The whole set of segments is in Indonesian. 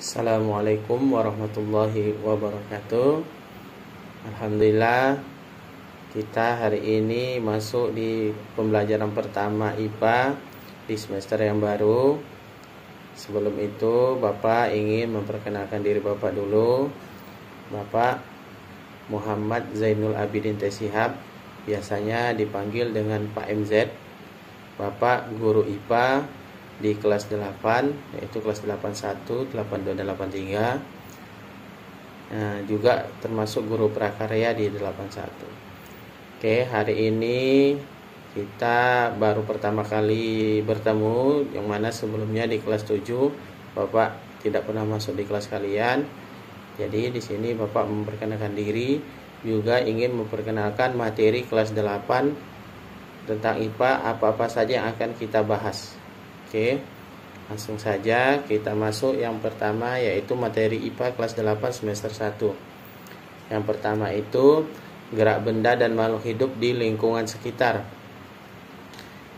Assalamualaikum warahmatullahi wabarakatuh. Alhamdulillah Kita hari ini masuk di pembelajaran pertama IPA Di semester yang baru. Sebelum itu Bapak ingin memperkenalkan diri Bapak dulu. Bapak Muhammad Zainul Abidin Tesihab Biasanya dipanggil dengan Pak MZ Bapak guru IPA di kelas 8 yaitu kelas 81, 82 dan 83. Nah, juga termasuk guru prakarya di 81. Oke, hari ini kita baru pertama kali bertemu yang mana sebelumnya di kelas 7 Bapak tidak pernah masuk di kelas kalian. Jadi di sini Bapak memperkenalkan diri juga ingin memperkenalkan materi kelas 8 tentang IPA apa-apa saja yang akan kita bahas. Oke. Langsung saja kita masuk yang pertama yaitu materi IPA kelas 8 semester 1. Yang pertama itu gerak benda dan makhluk hidup di lingkungan sekitar.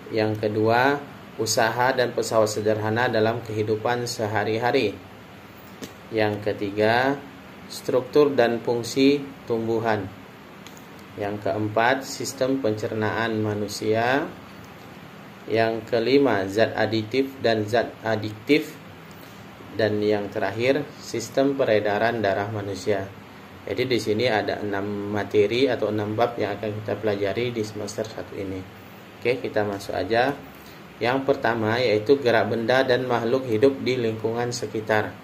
Yang kedua, usaha dan pesawat sederhana dalam kehidupan sehari-hari. Yang ketiga, struktur dan fungsi tumbuhan. Yang keempat, sistem pencernaan manusia. Yang kelima, zat aditif dan zat adiktif. Dan yang terakhir, sistem peredaran darah manusia. Jadi di sini ada enam materi atau enam bab yang akan kita pelajari di semester satu ini. Oke, kita masuk aja. Yang pertama yaitu gerak benda dan makhluk hidup di lingkungan sekitar.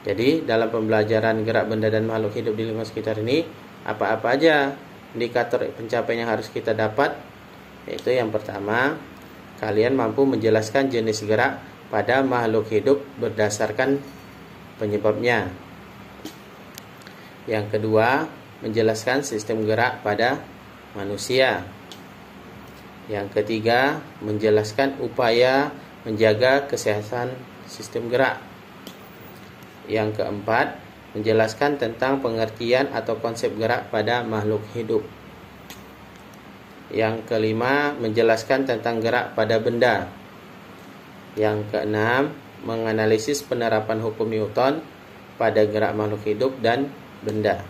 Jadi dalam pembelajaran gerak benda dan makhluk hidup di lingkungan sekitar ini apa-apa aja indikator pencapaian yang harus kita dapat yaitu yang pertama kalian mampu menjelaskan jenis gerak pada makhluk hidup berdasarkan penyebabnya. Yang kedua, menjelaskan sistem gerak pada manusia. Yang ketiga, menjelaskan upaya menjaga kesehatan sistem gerak. Yang keempat, menjelaskan tentang pengertian atau konsep gerak pada makhluk hidup. Yang kelima, menjelaskan tentang gerak pada benda. Yang keenam, menganalisis penerapan hukum Newton pada gerak makhluk hidup dan benda.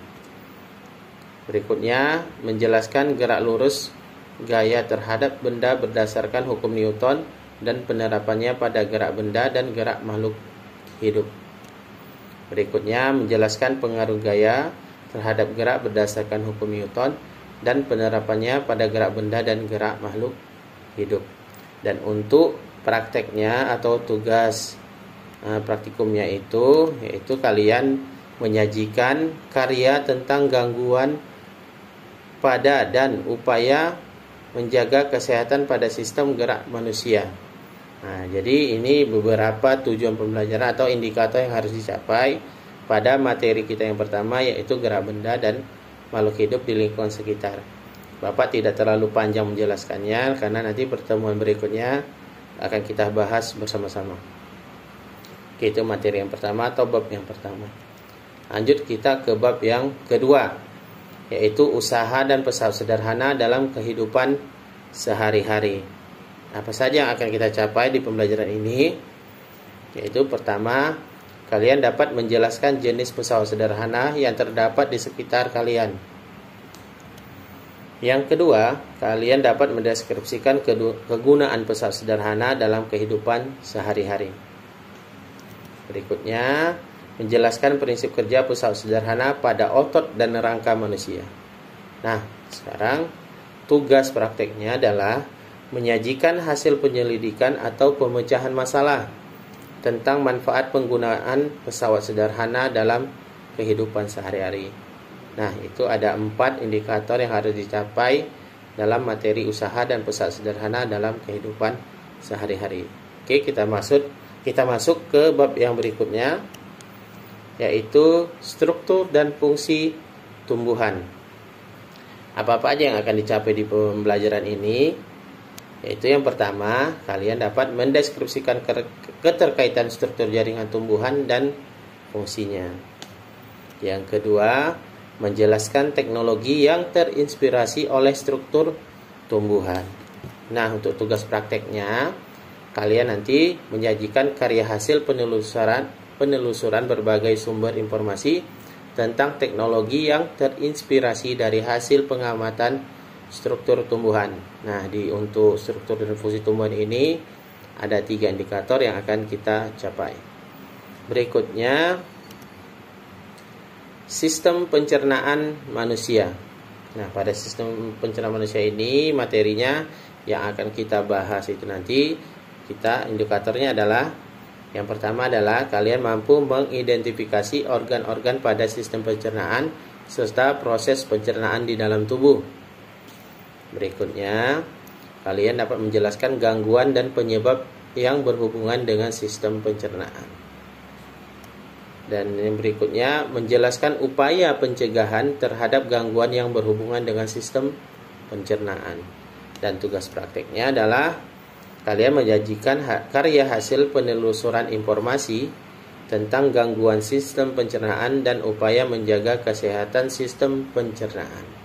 Berikutnya, menjelaskan gerak lurus gaya terhadap benda berdasarkan hukum Newton dan penerapannya pada gerak benda dan gerak makhluk hidup. Berikutnya, menjelaskan pengaruh gaya terhadap gerak berdasarkan hukum Newton dan penerapannya pada gerak benda dan gerak makhluk hidup. Dan untuk prakteknya atau tugas uh, praktikumnya itu yaitu kalian menyajikan karya tentang gangguan pada dan upaya menjaga kesehatan pada sistem gerak manusia. Nah, jadi ini beberapa tujuan pembelajaran atau indikator yang harus dicapai pada materi kita yang pertama yaitu gerak benda dan makhluk hidup di lingkungan sekitar. Bapak tidak terlalu panjang menjelaskannya karena nanti pertemuan berikutnya akan kita bahas bersama-sama. Itu materi yang pertama atau bab yang pertama. Lanjut kita ke bab yang kedua, yaitu usaha dan pesawat sederhana dalam kehidupan sehari-hari. Apa saja yang akan kita capai di pembelajaran ini? Yaitu pertama, Kalian dapat menjelaskan jenis pesawat sederhana yang terdapat di sekitar kalian. Yang kedua, kalian dapat mendeskripsikan kegunaan pesawat sederhana dalam kehidupan sehari-hari. Berikutnya, menjelaskan prinsip kerja pesawat sederhana pada otot dan rangka manusia. Nah, sekarang tugas prakteknya adalah menyajikan hasil penyelidikan atau pemecahan masalah tentang manfaat penggunaan pesawat sederhana dalam kehidupan sehari-hari. Nah, itu ada empat indikator yang harus dicapai dalam materi usaha dan pesawat sederhana dalam kehidupan sehari-hari. Oke, kita masuk kita masuk ke bab yang berikutnya yaitu struktur dan fungsi tumbuhan. Apa-apa aja yang akan dicapai di pembelajaran ini yaitu yang pertama, kalian dapat mendeskripsikan keterkaitan struktur jaringan tumbuhan dan fungsinya. Yang kedua, menjelaskan teknologi yang terinspirasi oleh struktur tumbuhan. Nah, untuk tugas prakteknya, kalian nanti menyajikan karya hasil penelusuran penelusuran berbagai sumber informasi tentang teknologi yang terinspirasi dari hasil pengamatan struktur tumbuhan. Nah, di untuk struktur dan fungsi tumbuhan ini ada tiga indikator yang akan kita capai. Berikutnya, sistem pencernaan manusia. Nah, pada sistem pencernaan manusia ini materinya yang akan kita bahas itu nanti kita indikatornya adalah yang pertama adalah kalian mampu mengidentifikasi organ-organ pada sistem pencernaan serta proses pencernaan di dalam tubuh. Berikutnya, kalian dapat menjelaskan gangguan dan penyebab yang berhubungan dengan sistem pencernaan. Dan yang berikutnya, menjelaskan upaya pencegahan terhadap gangguan yang berhubungan dengan sistem pencernaan. Dan tugas prakteknya adalah kalian menjanjikan karya hasil penelusuran informasi tentang gangguan sistem pencernaan dan upaya menjaga kesehatan sistem pencernaan.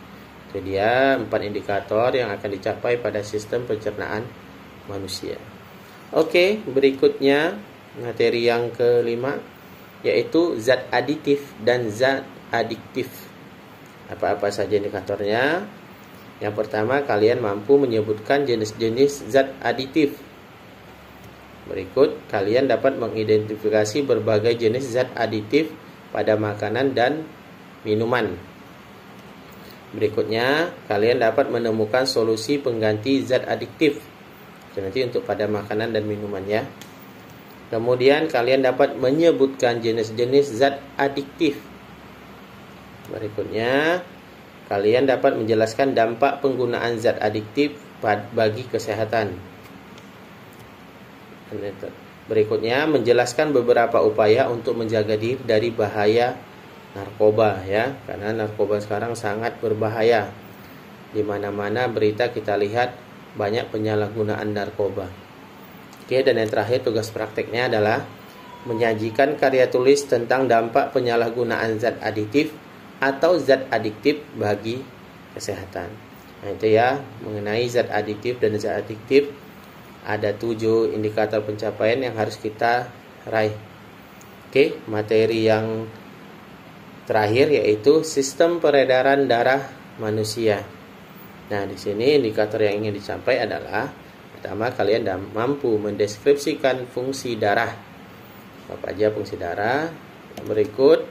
Itu dia empat indikator yang akan dicapai pada sistem pencernaan manusia. Oke, berikutnya materi yang kelima yaitu zat aditif dan zat adiktif. Apa-apa saja indikatornya? Yang pertama, kalian mampu menyebutkan jenis-jenis zat aditif. Berikut, kalian dapat mengidentifikasi berbagai jenis zat aditif pada makanan dan minuman. Berikutnya, kalian dapat menemukan solusi pengganti zat adiktif. Nanti untuk pada makanan dan minuman ya. Kemudian kalian dapat menyebutkan jenis-jenis zat adiktif. Berikutnya, Kalian dapat menjelaskan dampak penggunaan zat adiktif bagi kesehatan. Berikutnya menjelaskan beberapa upaya untuk menjaga diri dari bahaya narkoba ya, karena narkoba sekarang sangat berbahaya. Di mana-mana berita kita lihat banyak penyalahgunaan narkoba. Oke, dan yang terakhir tugas prakteknya adalah menyajikan karya tulis tentang dampak penyalahgunaan zat aditif atau zat adiktif bagi kesehatan. Nah, itu ya mengenai zat adiktif dan zat adiktif ada tujuh indikator pencapaian yang harus kita raih. Oke, materi yang terakhir yaitu sistem peredaran darah manusia. Nah, di sini indikator yang ingin dicapai adalah pertama kalian mampu mendeskripsikan fungsi darah. Apa aja fungsi darah? Berikut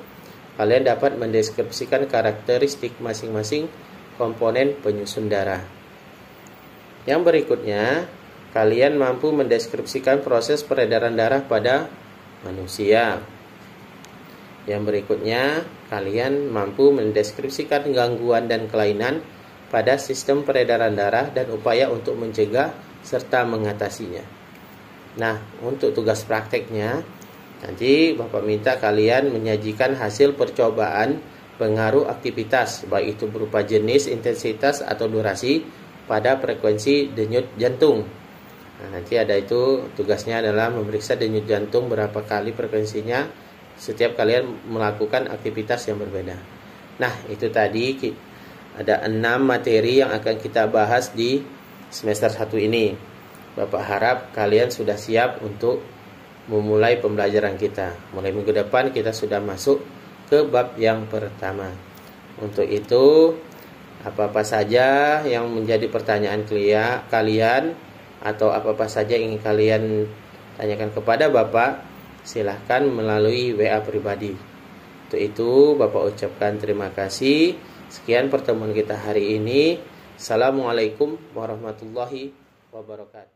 kalian dapat mendeskripsikan karakteristik masing-masing komponen penyusun darah. Yang berikutnya, kalian mampu mendeskripsikan proses peredaran darah pada manusia. Yang berikutnya, kalian mampu mendeskripsikan gangguan dan kelainan pada sistem peredaran darah dan upaya untuk mencegah serta mengatasinya. Nah, untuk tugas prakteknya, Nanti Bapak minta kalian menyajikan hasil percobaan pengaruh aktivitas baik itu berupa jenis, intensitas atau durasi pada frekuensi denyut jantung. Nah, nanti ada itu tugasnya adalah memeriksa denyut jantung berapa kali frekuensinya setiap kalian melakukan aktivitas yang berbeda. Nah, itu tadi ada enam materi yang akan kita bahas di semester 1 ini. Bapak harap kalian sudah siap untuk memulai pembelajaran kita. Mulai minggu depan kita sudah masuk ke bab yang pertama. Untuk itu, apa-apa saja yang menjadi pertanyaan kalian atau apa-apa saja yang ingin kalian tanyakan kepada Bapak, silahkan melalui WA pribadi. Untuk itu, Bapak ucapkan terima kasih. Sekian pertemuan kita hari ini. Assalamualaikum warahmatullahi wabarakatuh.